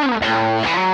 Música